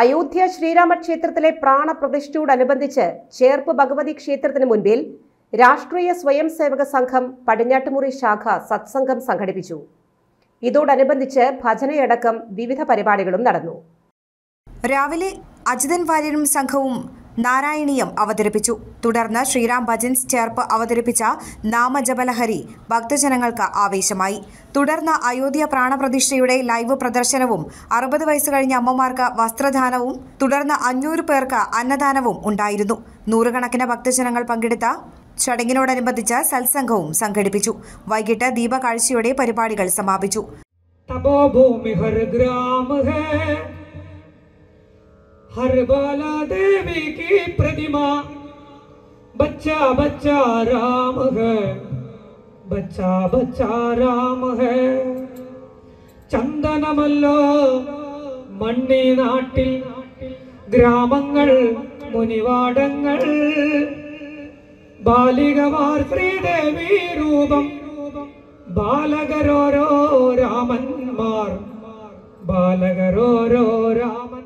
അയോധ്യ ശ്രീരാമ ക്ഷേത്രത്തിലെ പ്രാണപ്രതിഷ്ഠയോടനുബന്ധിച്ച് ചേർപ്പ് ഭഗവതി ക്ഷേത്രത്തിന് മുൻപിൽ രാഷ്ട്രീയ സ്വയം സേവക സംഘം പടിഞ്ഞാട്ടുമുറി ശാഖ സത്സംഗം സംഘടിപ്പിച്ചു. ഇതോടനുബന്ധിച്ച് ഭജനയടക്കം വിവിധ പരിപാടികളും നടന്നു. രാവിലെ അജിതൻ വാര്യരും സംഘവും നാരായണീയം അവതരിപ്പിച്ചു. തുടർന്ന് ശ്രീറാം ഭജൻസ് ചേർപ്പ് അവതരിപ്പിച്ച നാമജപലഹരി ഭക്തജനങ്ങൾക്ക് ആവേശമായി. തുടർന്ന് അയോധ്യ പ്രാണപ്രതിഷ്ഠയുടെ ലൈവ് പ്രദർശനവും അറുപത് വയസ്സ് കഴിഞ്ഞ അമ്മമാർക്ക് വസ്ത്രദാനവും തുടർന്ന് അഞ്ഞൂറ് പേർക്ക് അന്നദാനവും ഉണ്ടായിരുന്നു. നൂറുകണക്കിന് ഭക്തജനങ്ങൾ പങ്കെടുത്ത ചടങ്ങിനോടനുബന്ധിച്ച് സത്സംഗവും സംഘടിപ്പിച്ചു. വൈകിട്ട് ദീപകാഴ്ചയോടെ പരിപാടികൾ സമാപിച്ചു. തപോഭൂമി ഹർഗ്രാമ ഹേ हर बाला देवी की प्रतिमा बच्चा बच्चा राम है बच्चा बच्चा राम है ചന്ദനമല്ലോ മണ്ണി നാട്ടിൽ ഗ്രാമങ്ങൾ മുനിവാടങ്ങൾ ബാലികമാർ ശ്രീദേവി രൂപം ബാലകരോരോ രാമന്മാർ ബാലകരോരോ രാമന്മാർ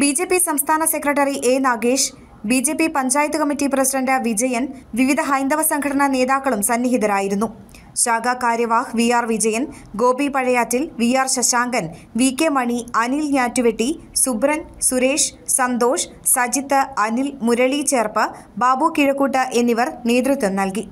ബി ജെ പി സംസ്ഥാന secretary A Nagesh B J P panchayat committee president Vijayan വിവിധ ഹൈന്ദവ സംഘടനാ നേതാക്കളും സന്നിഹിതരായിരുന്നു. ശാഖാ കാര്യവാഹ് V R Vijayan Gopi Pazhayattil V R Sasankan V K Mani Anil Njattuvetti Subran Suresh Santhosh Sajith Anil Murali Cherpu Babu Kizhakkoot എന്നിവർ നേതൃത്വം നൽകി.